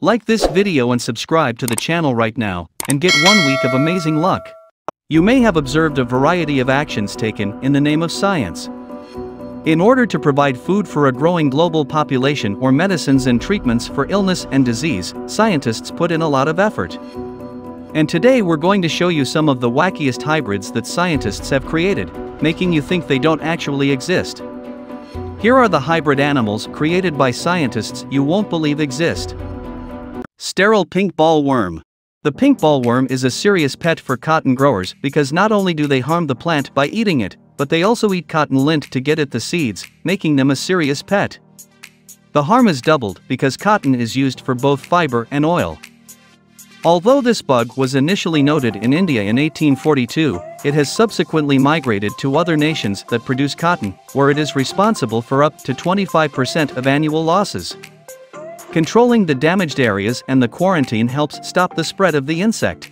Like this video and subscribe to the channel right now, and get one week of amazing luck. You may have observed a variety of actions taken in the name of science. In order to provide food for a growing global population or medicines and treatments for illness and disease, scientists put in a lot of effort. And today we're going to show you some of the wackiest hybrids that scientists have created, making you think they don't actually exist. Here are the hybrid animals created by scientists you won't believe exist. Sterile pink bollworm. The pink bollworm is a serious pet for cotton growers because not only do they harm the plant by eating it, but they also eat cotton lint to get at the seeds, making them a serious pet. The harm is doubled because cotton is used for both fiber and oil. Although this bug was initially noted in India in 1842, it has subsequently migrated to other nations that produce cotton, where it is responsible for up to 25% of annual losses. Controlling the damaged areas and the quarantine helps stop the spread of the insect.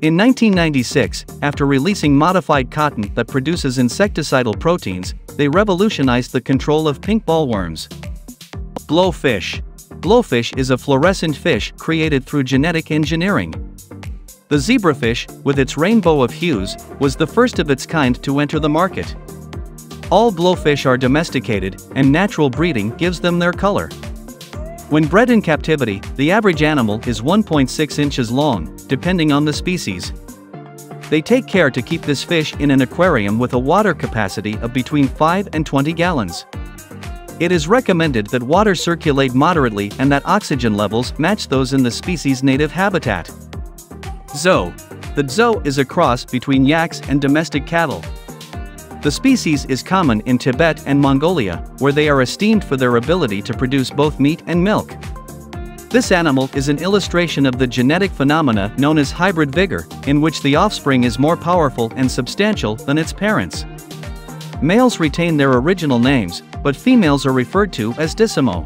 In 1996, after releasing modified cotton that produces insecticidal proteins, they revolutionized the control of pink bollworms. Glowfish Glowfish is a fluorescent fish created through genetic engineering. The zebrafish, with its rainbow of hues, was the first of its kind to enter the market. All glowfish are domesticated, and natural breeding gives them their color. When bred in captivity, the average animal is 1.6 inches long, depending on the species. They take care to keep this fish in an aquarium with a water capacity of between 5 and 20 gallons. It is recommended that water circulate moderately and that oxygen levels match those in the species' native habitat. Dzo. The dzo is a cross between yaks and domestic cattle. The species is common in Tibet and Mongolia, where they are esteemed for their ability to produce both meat and milk. This animal is an illustration of the genetic phenomena known as hybrid vigor, in which the offspring is more powerful and substantial than its parents. Males retain their original names, but females are referred to as dzomo.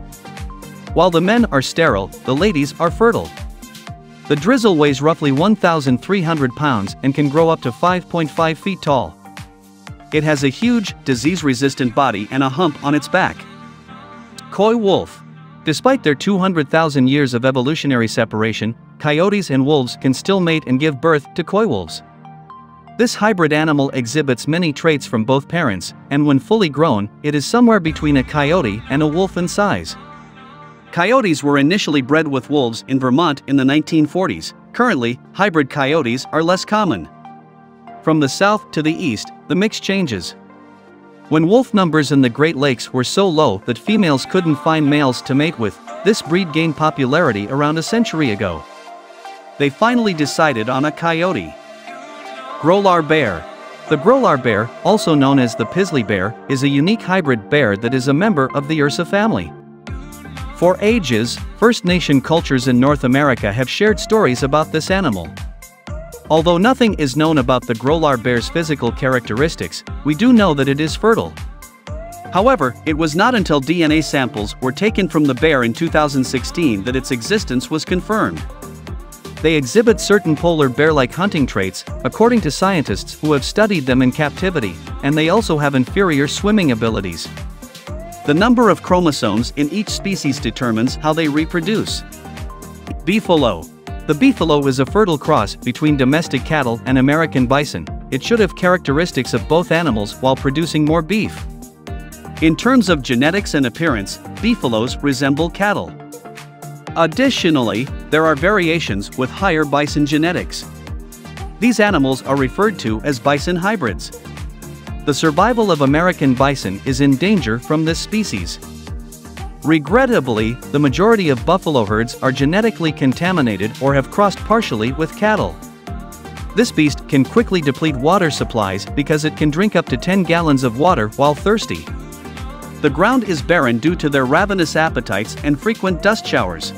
While the men are sterile, the ladies are fertile. The drizzle weighs roughly 1,300 pounds and can grow up to 5.5 feet tall. It has a huge, disease-resistant body and a hump on its back. Coy wolf. Despite their 200,000 years of evolutionary separation, coyotes and wolves can still mate and give birth to coy wolves. This hybrid animal exhibits many traits from both parents, and when fully grown, it is somewhere between a coyote and a wolf in size. Coyotes were initially bred with wolves in Vermont in the 1940s. Currently, hybrid coyotes are less common. From the south to the east, the mix changes. When wolf numbers in the Great Lakes were so low that females couldn't find males to mate with, this breed gained popularity around a century ago. They finally decided on a coyote. Grolar bear. The grolar bear, also known as the pizzly bear, is a unique hybrid bear that is a member of the Ursa family. For ages, First Nation cultures in North America have shared stories about this animal. Although nothing is known about the grolar bear's physical characteristics, we do know that it is fertile. However, it was not until DNA samples were taken from the bear in 2016 that its existence was confirmed. They exhibit certain polar bear-like hunting traits, according to scientists who have studied them in captivity, and they also have inferior swimming abilities. The number of chromosomes in each species determines how they reproduce. Beefalo. The beefalo is a fertile cross between domestic cattle and American bison. It should have characteristics of both animals while producing more beef. In terms of genetics and appearance, beefalos resemble cattle. Additionally, there are variations with higher bison genetics. These animals are referred to as bison hybrids. The survival of American bison is in danger from this species. Regrettably, the majority of buffalo herds are genetically contaminated or have crossed partially with cattle. This beast can quickly deplete water supplies because it can drink up to 10 gallons of water while thirsty. The ground is barren due to their ravenous appetites and frequent dust showers.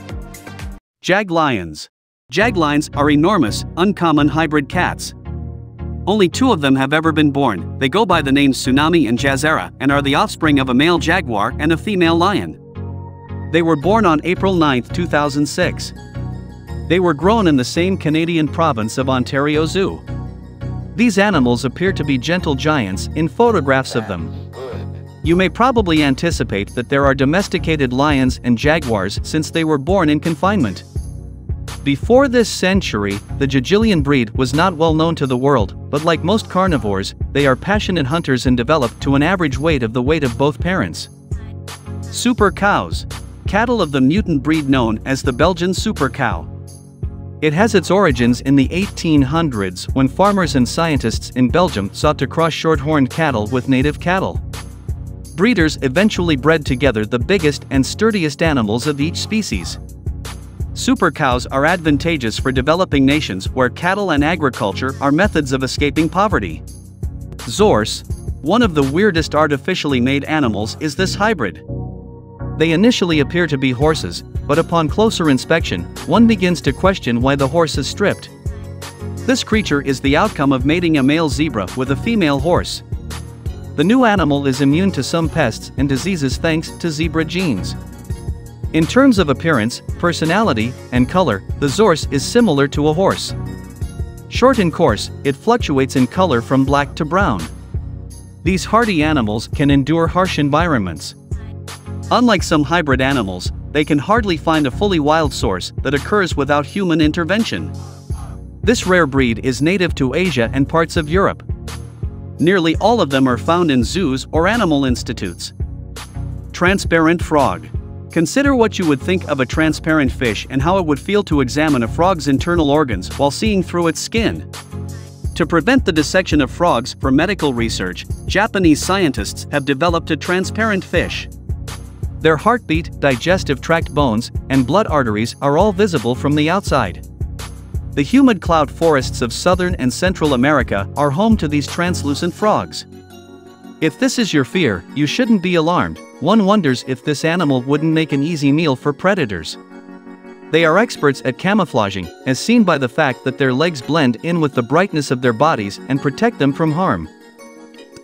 Jag lions. Jag lions are enormous, uncommon hybrid cats. Only two of them have ever been born, they go by the names Tsunami and Jahzara and are the offspring of a male jaguar and a female lion. They were born on April 9, 2006. They were grown in the same Canadian province of Ontario Zoo. These animals appear to be gentle giants in photographs of them. You may probably anticipate that there are domesticated lions and jaguars since they were born in confinement. Before this century, the Jagallion breed was not well known to the world, but like most carnivores, they are passionate hunters and develop to an average weight of the weight of both parents. Super cows. Cattle of the mutant breed known as the Belgian super cow. It has its origins in the 1800s when farmers and scientists in Belgium sought to cross short-horned cattle with native cattle. Breeders eventually bred together the biggest and sturdiest animals of each species. Super cows are advantageous for developing nations where cattle and agriculture are methods of escaping poverty. Zorse, one of the weirdest artificially made animals is this hybrid. They initially appear to be horses, but upon closer inspection, one begins to question why the horse is stripped. This creature is the outcome of mating a male zebra with a female horse. The new animal is immune to some pests and diseases thanks to zebra genes. In terms of appearance, personality, and color, the Zorse is similar to a horse. Short and coarse, it fluctuates in color from black to brown. These hardy animals can endure harsh environments. Unlike some hybrid animals, they can hardly find a fully wild source that occurs without human intervention. This rare breed is native to Asia and parts of Europe. Nearly all of them are found in zoos or animal institutes. Transparent frog. Consider what you would think of a transparent fish and how it would feel to examine a frog's internal organs while seeing through its skin. To prevent the dissection of frogs for medical research, Japanese scientists have developed a transparent fish. Their heartbeat, digestive tract bones, and blood arteries are all visible from the outside. The humid cloud forests of southern and central America are home to these translucent frogs. If this is your fear, you shouldn't be alarmed, one wonders if this animal wouldn't make an easy meal for predators. They are experts at camouflaging, as seen by the fact that their legs blend in with the brightness of their bodies and protect them from harm.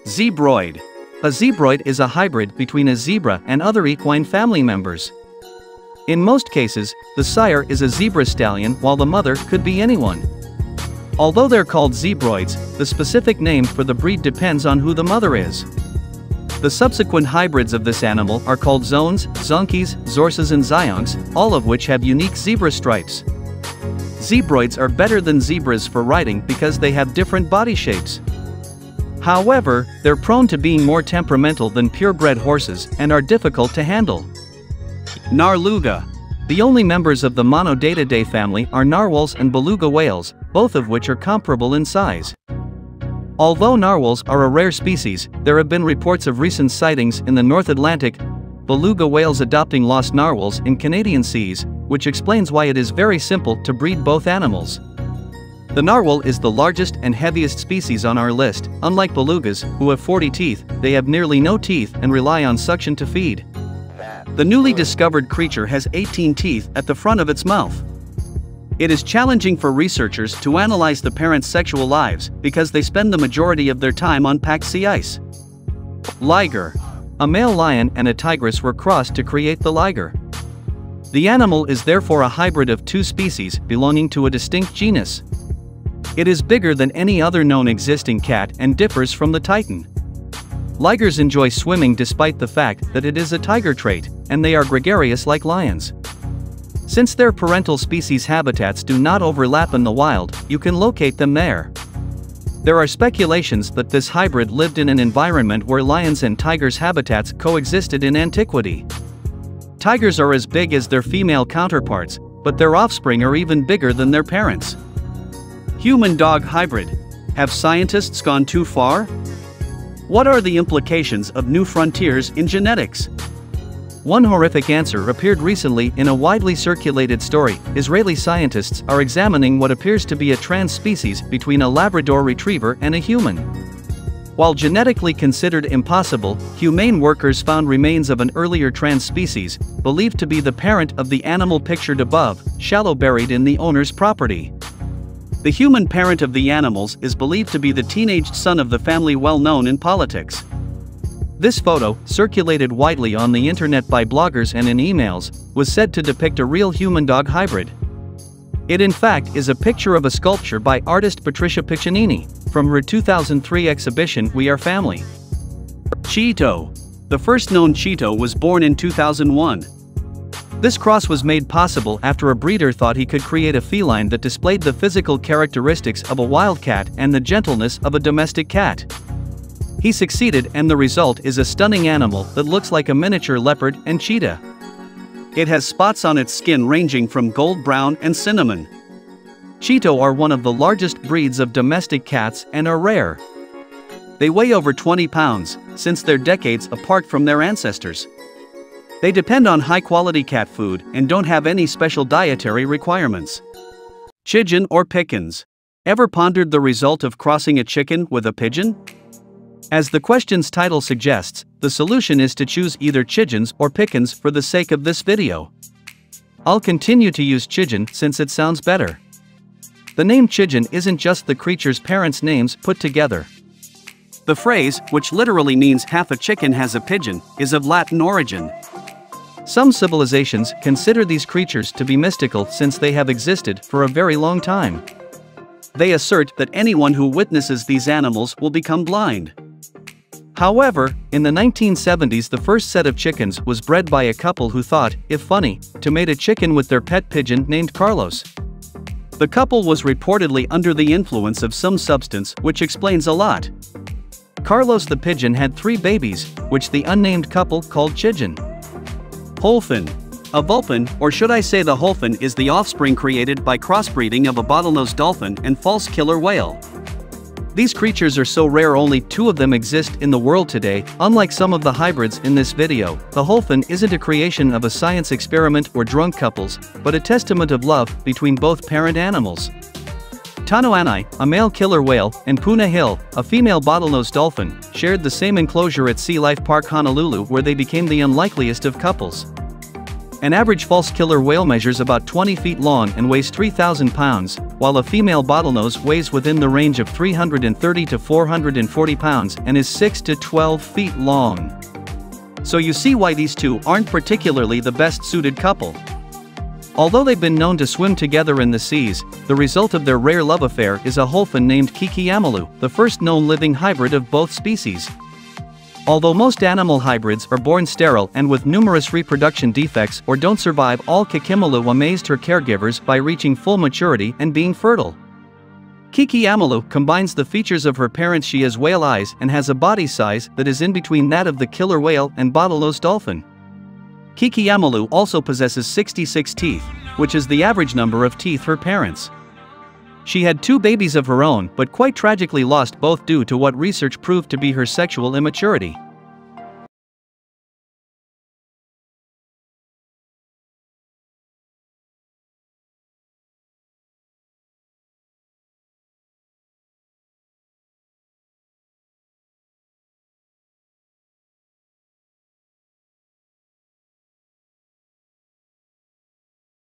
Zebroid. A zebroid is a hybrid between a zebra and other equine family members. In most cases, the sire is a zebra stallion while the mother could be anyone. Although they're called zebroids, the specific name for the breed depends on who the mother is. The subsequent hybrids of this animal are called zones, zonkies, zorses and zionks, all of which have unique zebra stripes. Zebroids are better than zebras for riding because they have different body shapes. However, they're prone to being more temperamental than purebred horses and are difficult to handle. Narluga. The only members of the Monodontidae family are narwhals and beluga whales, both of which are comparable in size. Although narwhals are a rare species, there have been reports of recent sightings in the North Atlantic, beluga whales adopting lost narwhals in Canadian seas, which explains why it is very simple to breed both animals. The narwhal is the largest and heaviest species on our list, unlike belugas, who have 40 teeth, they have nearly no teeth and rely on suction to feed. The newly discovered creature has 18 teeth at the front of its mouth. It is challenging for researchers to analyze the parents' sexual lives because they spend the majority of their time on packed sea ice. Liger. A male lion and a tigress were crossed to create the liger. The animal is therefore a hybrid of two species belonging to a distinct genus. It is bigger than any other known existing cat and differs from the titan. Ligers enjoy swimming despite the fact that it is a tiger trait, and they are gregarious like lions. Since their parental species habitats do not overlap in the wild, you can locate them there. There are speculations that this hybrid lived in an environment where lions and tigers' habitats coexisted in antiquity. Tigers are as big as their female counterparts, but their offspring are even bigger than their parents. Human dog hybrid. Have scientists gone too far? What are the implications of new frontiers in genetics? One horrific answer appeared recently in a widely circulated story. Israeli scientists are examining what appears to be a trans species between a Labrador retriever and a human. While genetically considered impossible, humane workers found remains of an earlier trans species, believed to be the parent of the animal pictured above, shallow buried in the owner's property. The human parent of the animals is believed to be the teenaged son of the family well known in politics. This photo, circulated widely on the internet by bloggers and in emails, was said to depict a real human-dog hybrid. It in fact is a picture of a sculpture by artist Patricia Piccinini, from her 2003 exhibition We Are Family. Cheetoh. The first known Cheetoh was born in 2001. This cross was made possible after a breeder thought he could create a feline that displayed the physical characteristics of a wildcat and the gentleness of a domestic cat. He succeeded and the result is a stunning animal that looks like a miniature leopard and cheetah. It has spots on its skin ranging from gold brown and cinnamon. Cheetoh are one of the largest breeds of domestic cats and are rare. They weigh over 20 pounds, since they're decades apart from their ancestors. They depend on high quality cat food and don't have any special dietary requirements. Chicken or pickens? Ever pondered the result of crossing a chicken with a pigeon? As the question's title suggests, the solution is to choose either chickens or pickens for the sake of this video. I'll continue to use chicken since it sounds better. The name chicken isn't just the creature's parents' names put together. The phrase, which literally means half a chicken has a pigeon, is of Latin origin. Some civilizations consider these creatures to be mystical since they have existed for a very long time. They assert that anyone who witnesses these animals will become blind. However, in the 1970s the first set of chickens was bred by a couple who thought, if funny, to mate a chicken with their pet pigeon named Carlos. The couple was reportedly under the influence of some substance which explains a lot. Carlos the pigeon had three babies, which the unnamed couple called Chidgen. Wholphin. A wolphin, or should I say the wholphin is the offspring created by crossbreeding of a bottlenose dolphin and false killer whale. These creatures are so rare only two of them exist in the world today, unlike some of the hybrids in this video, the wholphin isn't a creation of a science experiment or drunk couples, but a testament of love between both parent animals. Tanoanai, a male killer whale, and Punahele, a female bottlenose dolphin, shared the same enclosure at Sea Life Park Honolulu where they became the unlikeliest of couples. An average false killer whale measures about 20 feet long and weighs 3,000 pounds, while a female bottlenose weighs within the range of 330 to 440 pounds and is 6 to 12 feet long. So you see why these two aren't particularly the best suited couple. Although they've been known to swim together in the seas, the result of their rare love affair is a wholphin named Kekaimalu, the first known living hybrid of both species. Although most animal hybrids are born sterile and with numerous reproduction defects or don't survive all Kekaimalu amazed her caregivers by reaching full maturity and being fertile. Kekaimalu combines the features of her parents she has whale eyes and has a body size that is in between that of the killer whale and bottlenose dolphin. Kekaimalu also possesses 66 teeth, which is the average number of teeth her parents. She had two babies of her own but quite tragically lost both due to what research proved to be her sexual immaturity.